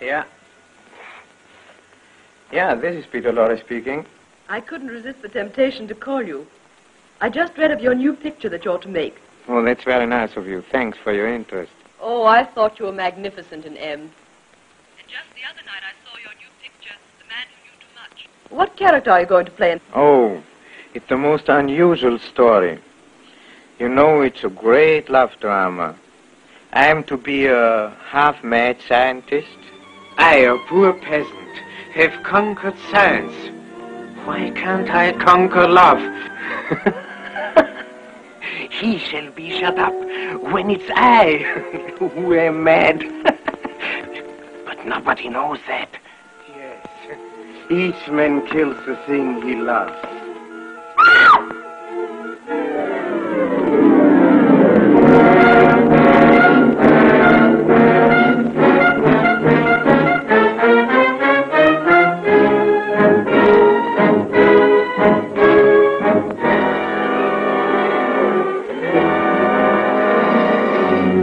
Yeah. Yeah, this is Peter Lorre speaking. I couldn't resist the temptation to call you. I just read of your new picture that you're to make. Oh, that's very nice of you. Thanks for your interest. Oh, I thought you were magnificent in M. And just the other night I saw your new picture, The Man Who Knew Too Much. What character are you going to play in? Oh, it's the most unusual story. You know, it's a great love drama. I am to be a half-mad scientist. I, a poor peasant, have conquered science. Why can't I conquer love? he shall be shut up when it's I who am mad. but nobody knows that. Yes. Each man kills the thing he loves.